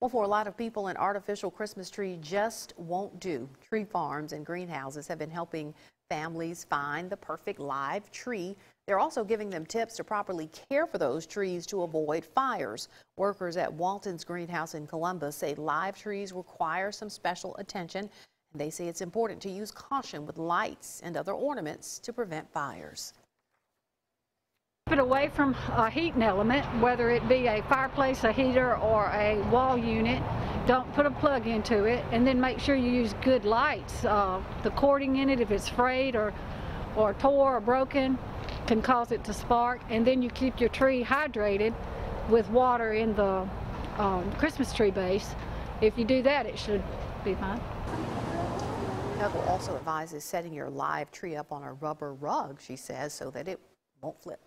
Well, for a lot of people, an artificial Christmas tree just won't do. Tree farms and greenhouses have been helping families find the perfect live tree. They're also giving them tips to properly care for those trees to avoid fires. Workers at Walton's Greenhouse in Columbus say live trees require some special attention. And they say it's important to use caution with lights and other ornaments to prevent fires. It away from a heating element, whether it be a fireplace, a heater, or a wall unit. Don't put a plug into it, and then make sure you use good lights. Uh, the cording in it, if it's frayed or, or tore or broken, can cause it to spark. And then you keep your tree hydrated with water in the um, Christmas tree base. If you do that, it should be fine. Pebble also advises setting your live tree up on a rubber rug, she says, so that it won't flip.